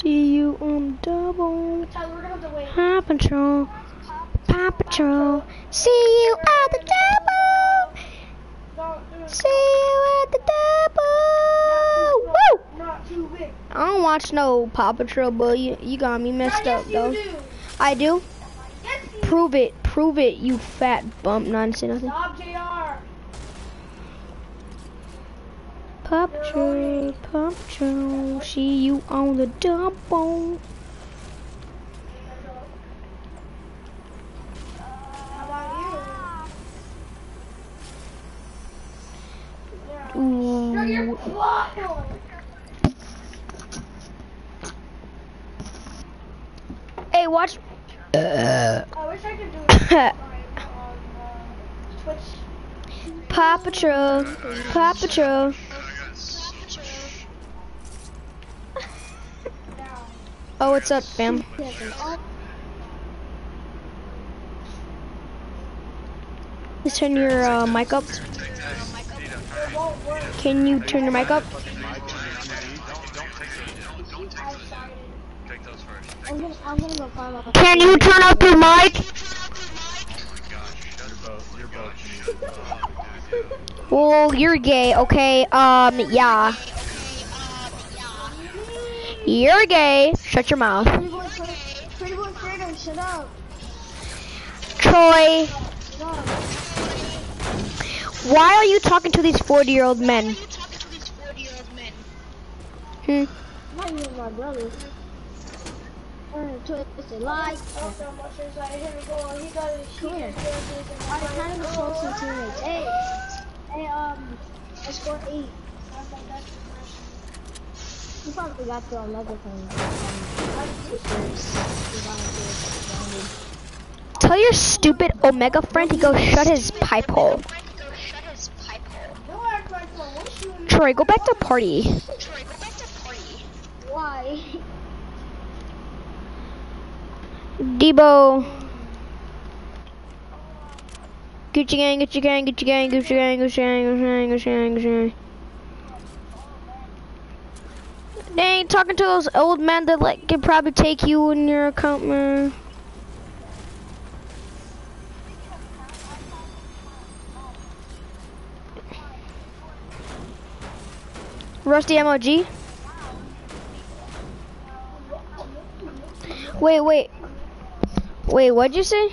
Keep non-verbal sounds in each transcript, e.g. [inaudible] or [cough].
See you on double. Tyler, we're gonna have to wait. Paw Patrol. Paw Patrol. See you at the double. Don't do it. See you at the double. Woo! Not too big. I don't watch no Paw Patrol, but you, you got me messed up though. I do. Prove it. Prove it, you fat bump. Not say nothing. Stop, JR. Paw Patrol. Paw Patrol. See you on the double. How about you? Ooh. Shut your bottle. Hey, watch. I wish I could do it [coughs] on uh, Twitch. Paw Patrol. Paw Patrol. Now. Oh, what's up, fam? Just turn your uh, mic up. Can you turn your mic up? Can you turn up your mic? Well, you're gay, okay? Um, yeah. You're gay. Shut your mouth. Pretty boy, Fre- pretty boy, Fredo, shut up. Troy, Shut up. why are you talking to these 40 year old men? Hmm. Not even my brother. Turn to twisted like. Much as I hit a he got his Come here. I kind of spoke some teammates. Hey, hey, um, I scored eight. You probably got the microphone. Tell your stupid Omega friend to go shut his pipe hole. Don't act like one. We're shooting. Troy, go back to party. Why? Debo. Gucci gang, Gucci gang, Gucci gang, Gucci gang, Gucci gang, Gucci gang, Gucci gang, Gucci gang. Ain't talking to those old men that like can probably take you in your account, man. Rusty MOG. Wait, wait. Wait, what'd you say?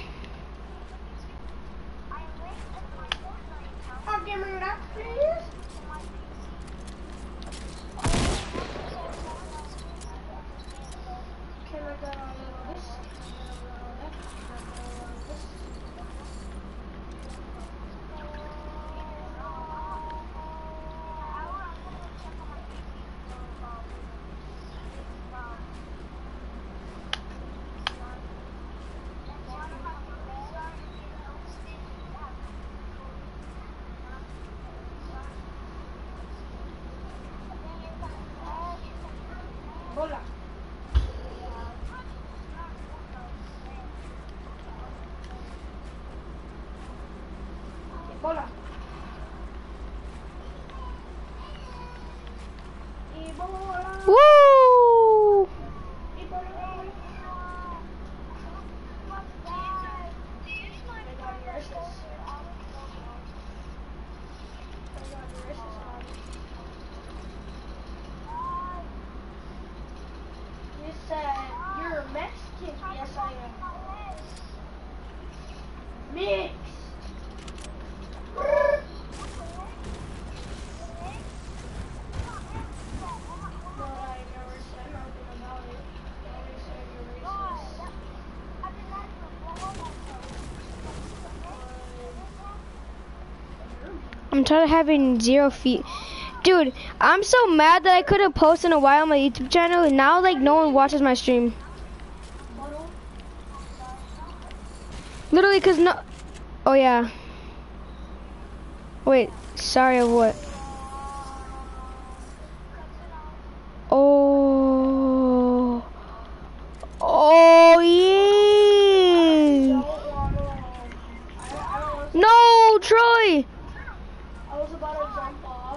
cola. Tired of having zero feet. Dude, I'm so mad that I couldn't post in a while on my YouTube channel and now like no one watches my stream. Literally cause no Oh yeah. Wait, sorry of what? Oh Oh yeah No Troy!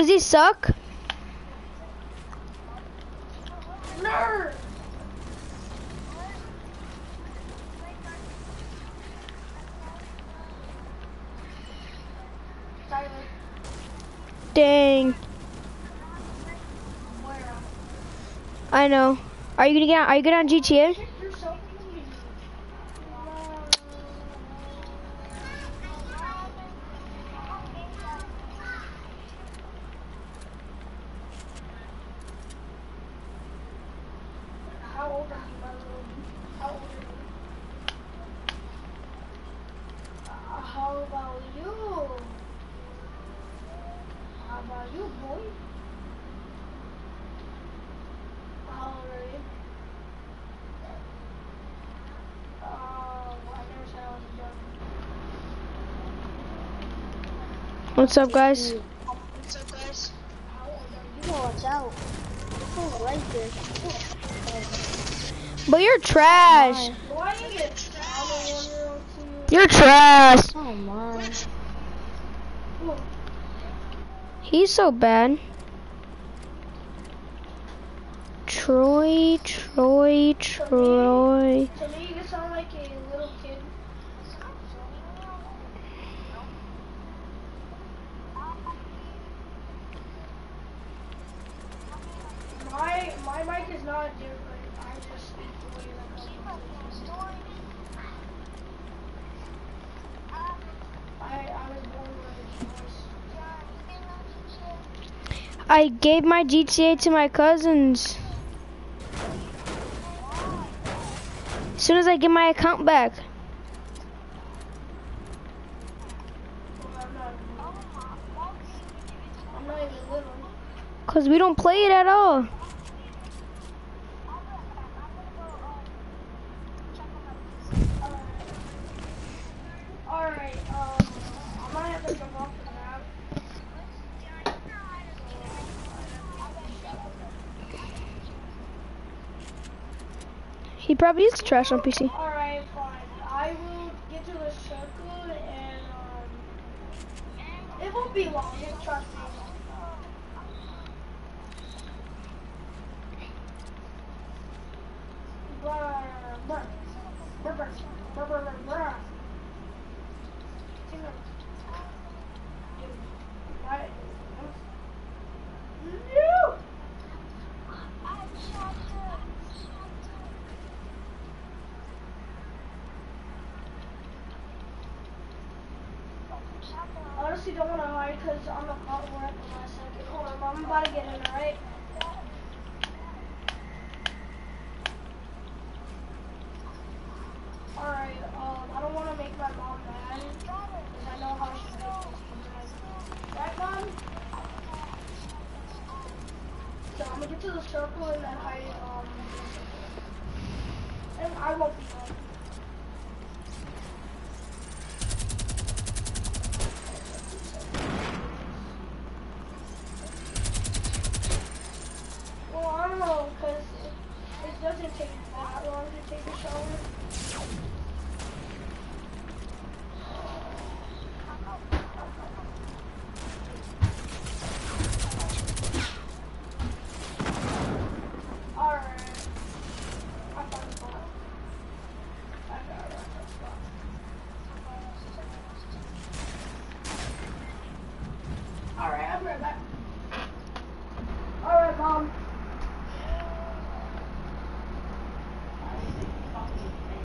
Does he suck? Nerd! Dang. I know. Are you gonna get on, are you good on GTA? You're so mean. How old are you, my little? How old are you? Uh, how about you? How about you, boy? How old are you? Oh, I never said I was a. What's up, guys? What's up, guys? How old are You what's out. Oh, right there. But you're trash. You're trash. Oh my. He's so bad. Troy, Troy, Troy. To me, you sound like a little kid. My my mic is not different. I just speak the way that I'm I gave my GTA to my cousins. As soon as I get my account back. Cause we don't play it at all. Alright, um, I might have to jump off the map. He probably is trash on PC. Alright, fine. I will get to the circle and, um, it won't be long, trust me brr. Dude, I- No! I don't want to hide because I'm a hot one at the last second. Hold on, I'm about to get in, alright? Alright, um, I don't want to make my mom mad because I know how she feels. Right, mom? So I'm gonna get to the circle and then I, um, and I won't be mad.